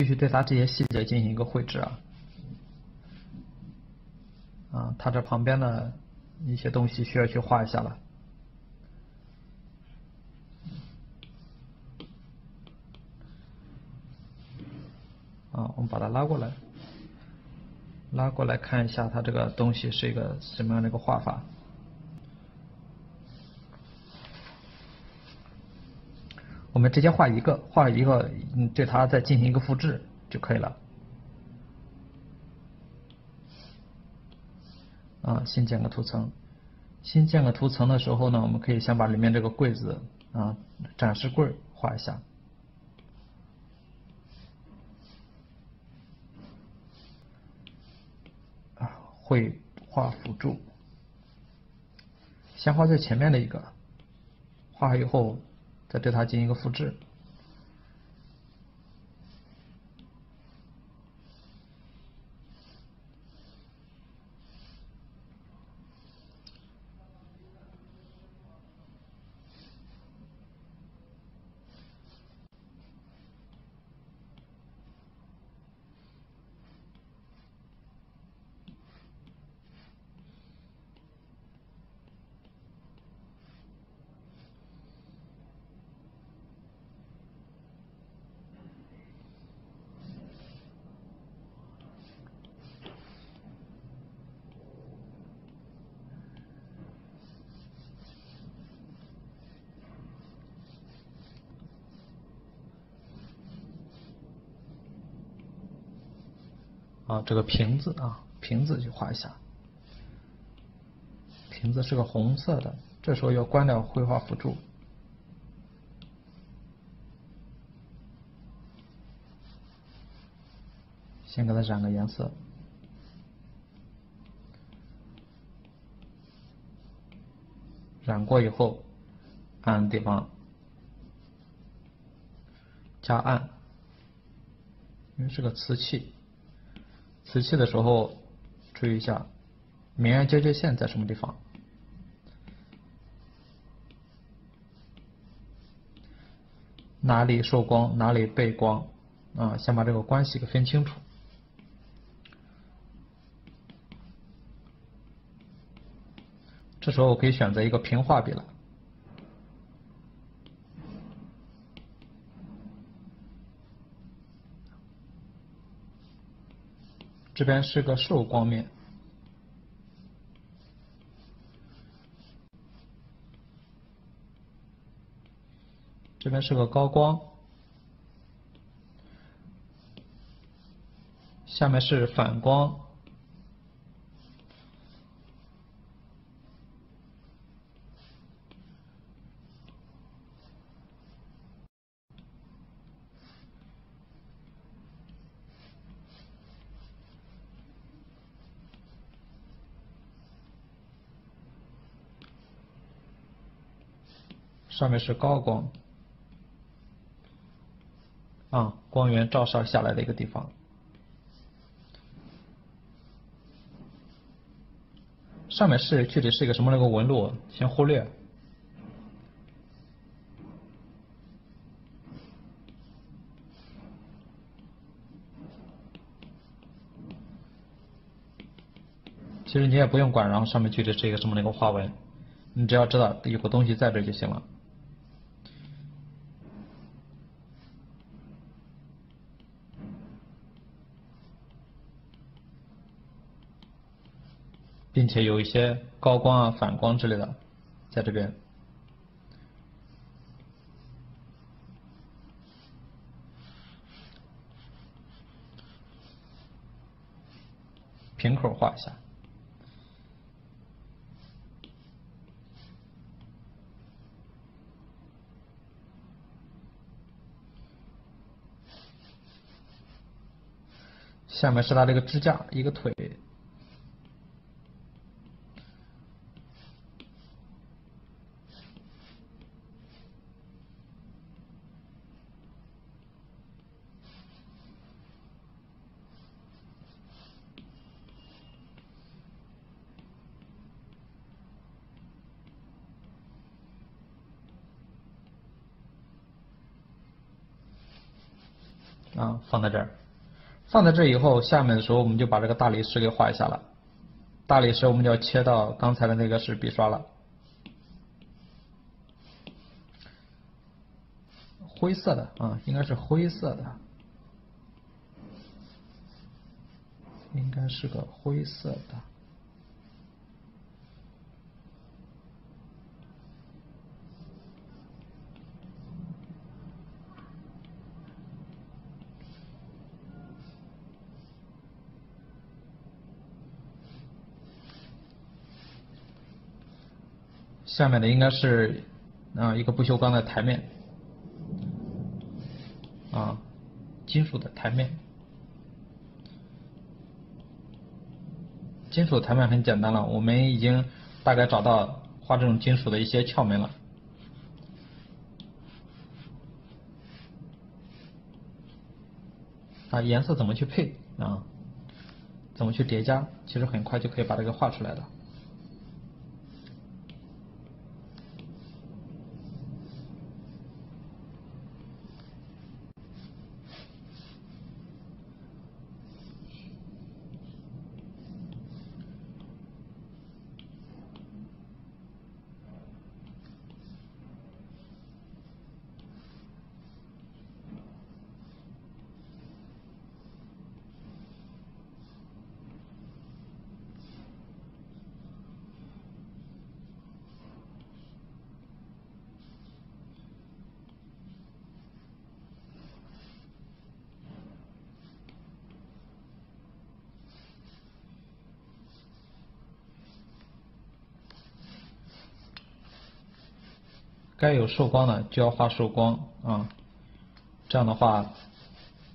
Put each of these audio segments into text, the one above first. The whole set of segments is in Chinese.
继续对它这些细节进行一个绘制啊。啊，它这旁边的一些东西需要去画一下了。啊，我们把它拉过来，拉过来看一下它这个东西是一个什么样的一个画法。我们直接画一个，画一个，嗯对它再进行一个复制就可以了。啊，新建个图层，新建个图层的时候呢，我们可以先把里面这个柜子啊，展示柜画一下。啊，绘画辅助，先画最前面的一个，画好以后。再对它进行一个复制。啊，这个瓶子啊，瓶子去画一下。瓶子是个红色的，这时候要关掉绘画辅助，先给它染个颜色，染过以后，按地方加暗，因为是个瓷器。瓷器的时候，注意一下明暗交界线在什么地方，哪里受光，哪里背光，啊，先把这个关系给分清楚。这时候我可以选择一个平画笔了。这边是个受光面，这边是个高光，下面是反光。上面是高光，啊，光源照射下来的一个地方。上面是具体是一个什么那个纹路，先忽略。其实你也不用管，然后上面具体是一个什么那个花纹，你只要知道有个东西在这就行了。并且有一些高光啊、反光之类的，在这边瓶口画一下，下面是它这个支架，一个腿。啊，放在这儿，放在这以后，下面的时候我们就把这个大理石给画一下了。大理石我们就要切到刚才的那个是笔刷了，灰色的啊，应该是灰色的，应该是个灰色的。下面的应该是啊一个不锈钢的台面，啊金属的台面，金属台面很简单了，我们已经大概找到画这种金属的一些窍门了。啊颜色怎么去配啊？怎么去叠加？其实很快就可以把这个画出来的。该有受光的就要画受光啊，这样的话，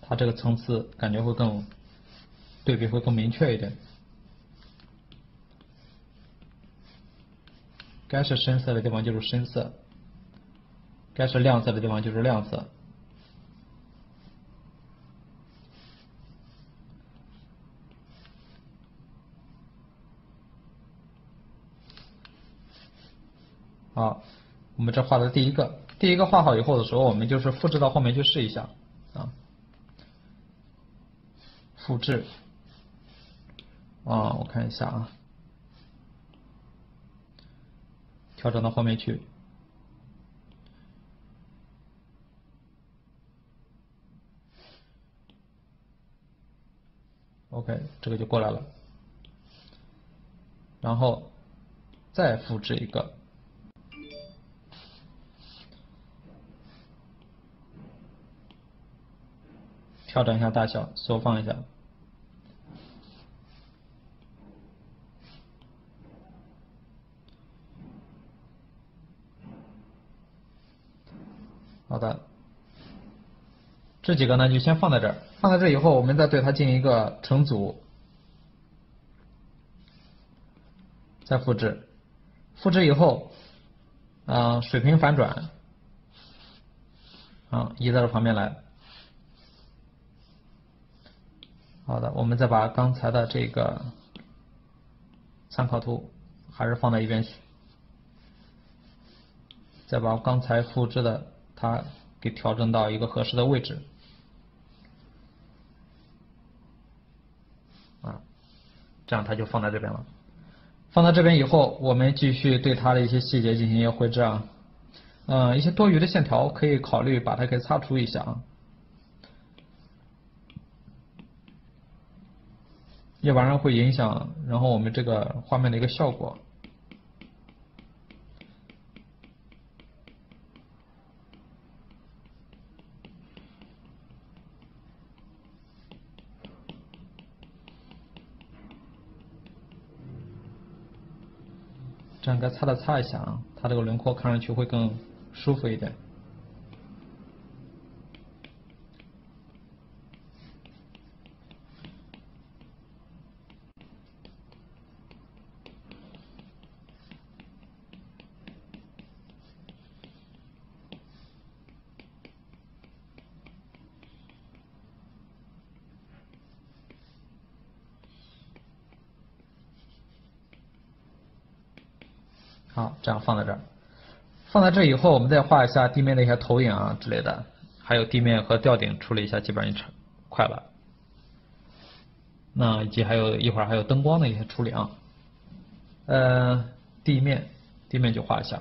它这个层次感觉会更对比会更明确一点。该是深色的地方就是深色，该是亮色的地方就是亮色。好。我们这画的第一个，第一个画好以后的时候，我们就是复制到后面去试一下。啊，复制。啊，我看一下啊，调整到后面去，OK，这个就过来了，然后再复制一个。调整一下大小，缩放一下。好的，这几个呢就先放在这儿。放在这以后，我们再对它进行一个重组，再复制。复制以后，啊，水平反转，啊，移到这旁边来。好的，我们再把刚才的这个参考图还是放在一边去，再把刚才复制的它给调整到一个合适的位置，啊，这样它就放在这边了。放在这边以后，我们继续对它的一些细节进行一些绘制啊，嗯，一些多余的线条可以考虑把它给擦除一下啊。要不然会影响，然后我们这个画面的一个效果。这样该擦的擦一下啊，它这个轮廓看上去会更舒服一点。好，这，以后，我们再画一下地面的一些投影啊之类的，还有地面和吊顶处理一下，基本上就成快了。那以及还有一会儿还有灯光的一些处理啊。呃，地面，地面就画一下。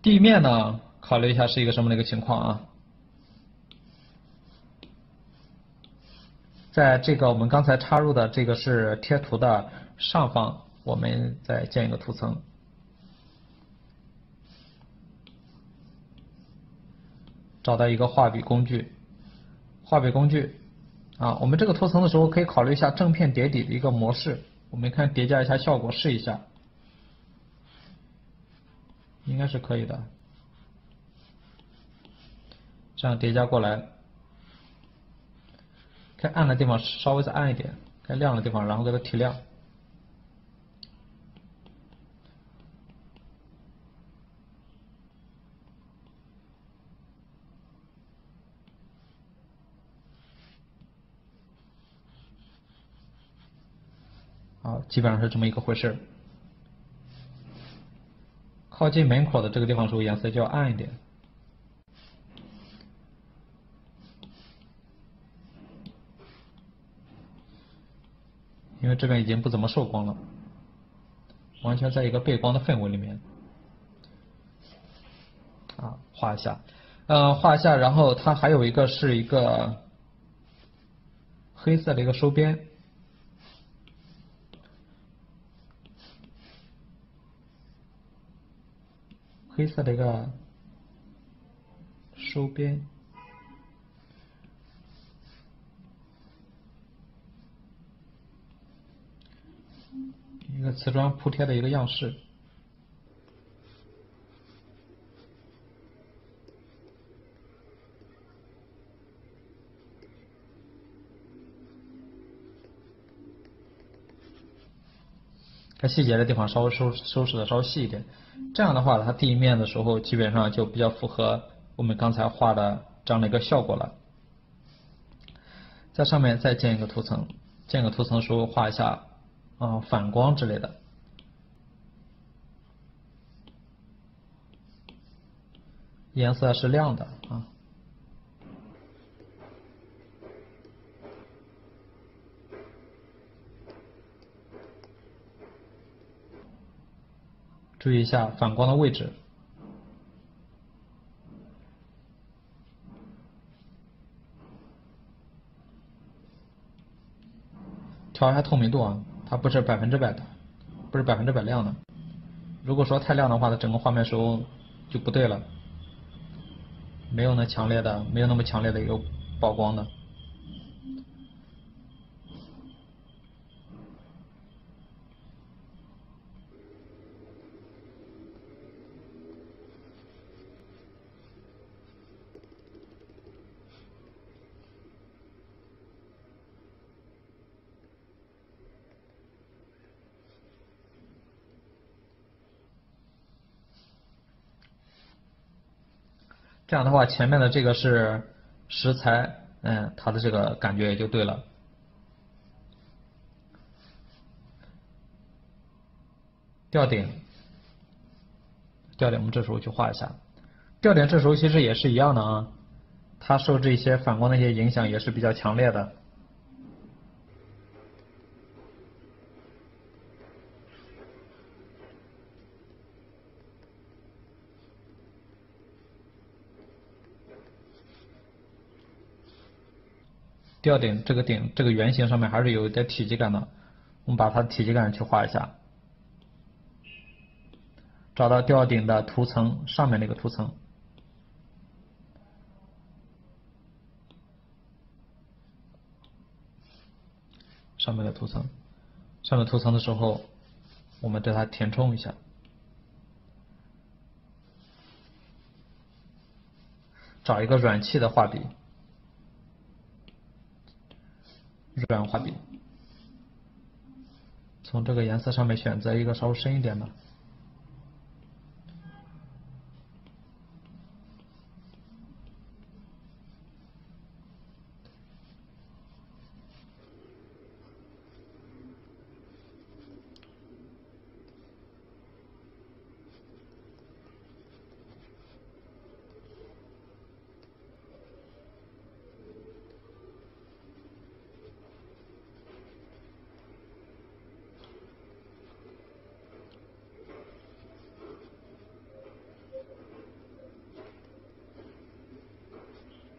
地面呢，考虑一下是一个什么的一个情况啊？在这个我们刚才插入的这个是贴图的上方，我们再建一个图层，找到一个画笔工具，画笔工具啊，我们这个图层的时候可以考虑一下正片叠底的一个模式，我们看叠加一下效果试一下。应该是可以的，这样叠加过来，该暗的地方稍微再暗一点，该亮的地方然后给它提亮。好，基本上是这么一个回事。靠近门口的这个地方时候，颜色就要暗一点，因为这边已经不怎么受光了，完全在一个背光的氛围里面。啊，画一下，呃，画一下，然后它还有一个是一个黑色的一个收边。黑色的一个收边，一个瓷砖铺贴的一个样式，该细节的地方稍微收收拾的稍微细一点。这样的话，它地面的时候基本上就比较符合我们刚才画的这样的一个效果了。在上面再建一个图层，建个图层的时候画一下啊反光之类的，颜色是亮的啊。注意一下反光的位置，调一下透明度啊，它不是百分之百的，不是百分之百亮的。如果说太亮的话，它整个画面时候就不对了，没有那强烈的，没有那么强烈的一个曝光的。这样的话，前面的这个是石材，嗯，它的这个感觉也就对了。吊顶，吊顶我们这时候去画一下。吊顶这时候其实也是一样的啊，它受这些反光的一些影响也是比较强烈的。吊顶这个顶这个圆形上面还是有一点体积感的，我们把它的体积感去画一下，找到吊顶的图层上面那个图层，上面的图层，上面图层的时候，我们对它填充一下，找一个软气的画笔。软画笔，从这个颜色上面选择一个稍微深一点的。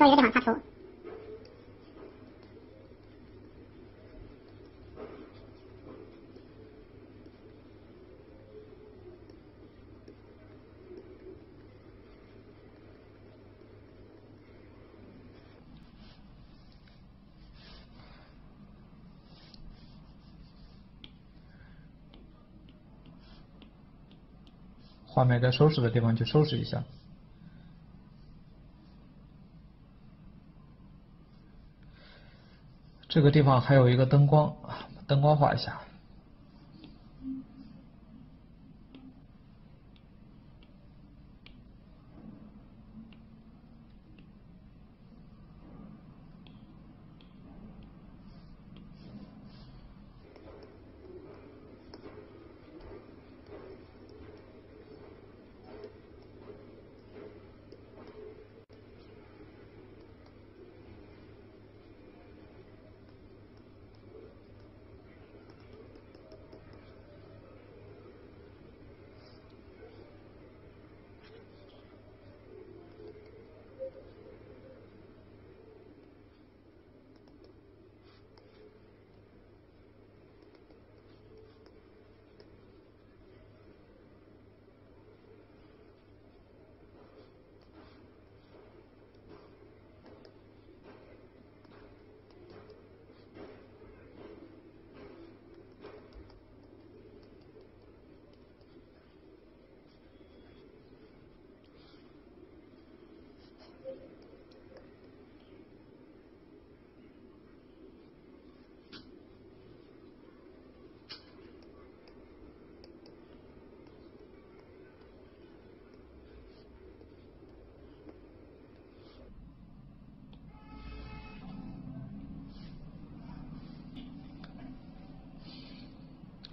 多余的地方擦除。画面该收拾的地方去收拾一下。这个地方还有一个灯光啊，灯光画一下。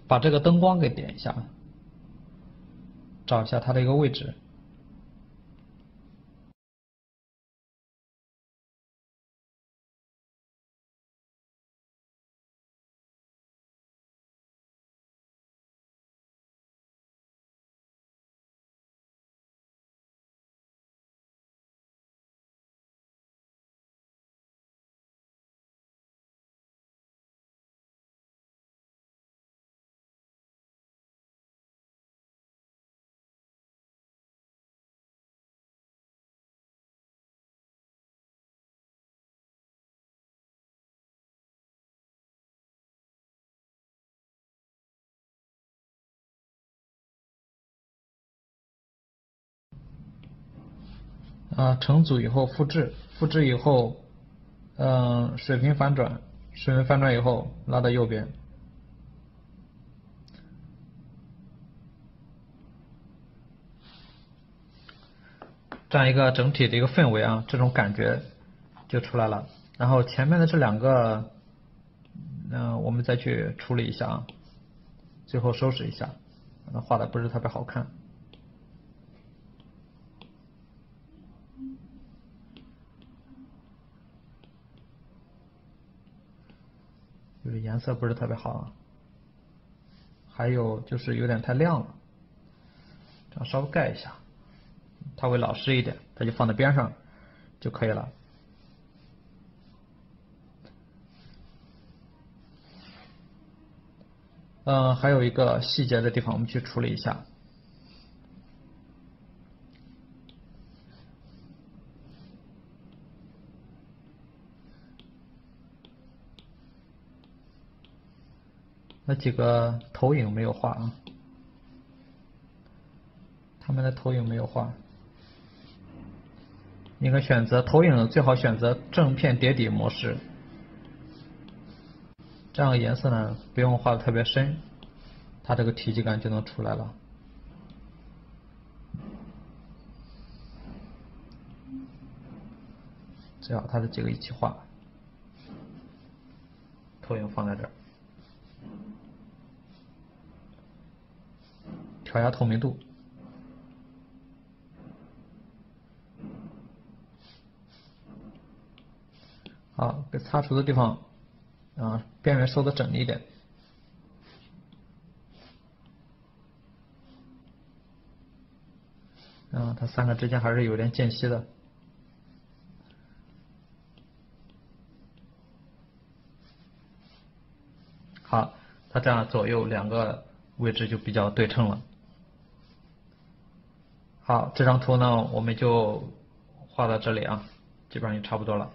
把这个灯光给点一下，找一下它的一个位置。啊，成组以后复制，复制以后，嗯，水平反转，水平反转以后拉到右边，这样一个整体的一个氛围啊，这种感觉就出来了。然后前面的这两个，嗯，我们再去处理一下啊，最后收拾一下，那画的不是特别好看。就是颜色不是特别好，还有就是有点太亮了，这样稍微盖一下，它会老实一点，它就放在边上就可以了。嗯，还有一个细节的地方，我们去处理一下。那几个投影没有画啊，他们的投影没有画，应该选择投影最好选择正片叠底模式，这样颜色呢不用画的特别深，它这个体积感就能出来了。最好它的几个一起画，投影放在这儿。调一下透明度。好，给擦除的地方啊边缘收的整一点。然后它三个之间还是有点间隙的。好，它这样左右两个位置就比较对称了。好，这张图呢我们就画到这里啊，基本上就差不多了。